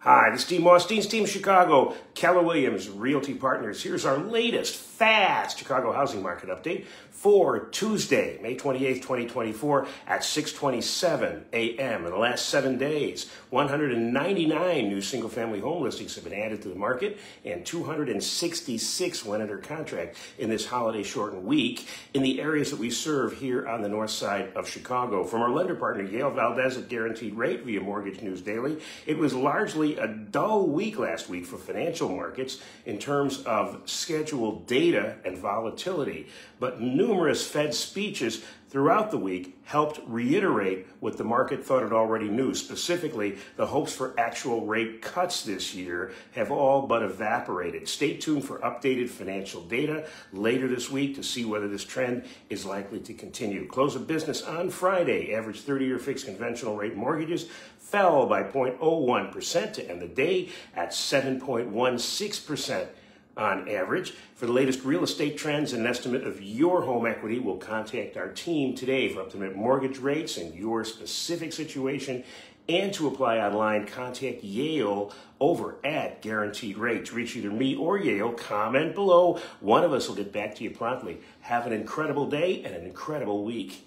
Hi, this is Dean Moss, Dean's Team Chicago, Keller Williams Realty Partners. Here's our latest fast Chicago housing market update for Tuesday, May 28th, 2024 at 6:27 a.m. In the last 7 days, 199 new single-family home listings have been added to the market and 266 went under contract in this holiday shortened week in the areas that we serve here on the north side of Chicago. From our lender partner Yale Valdez at Guaranteed Rate via Mortgage News Daily, it was largely a dull week last week for financial markets in terms of scheduled data and volatility, but numerous Fed speeches throughout the week helped reiterate what the market thought it already knew. Specifically, the hopes for actual rate cuts this year have all but evaporated. Stay tuned for updated financial data later this week to see whether this trend is likely to continue. Close of business on Friday. Average 30 year fixed conventional rate mortgages fell by 0.01% to end the day at 7.16% on average. For the latest real estate trends and an estimate of your home equity, we'll contact our team today for up-to-date mortgage rates and your specific situation. And to apply online, contact Yale over at Guaranteed Rate. To reach either me or Yale, comment below. One of us will get back to you promptly. Have an incredible day and an incredible week.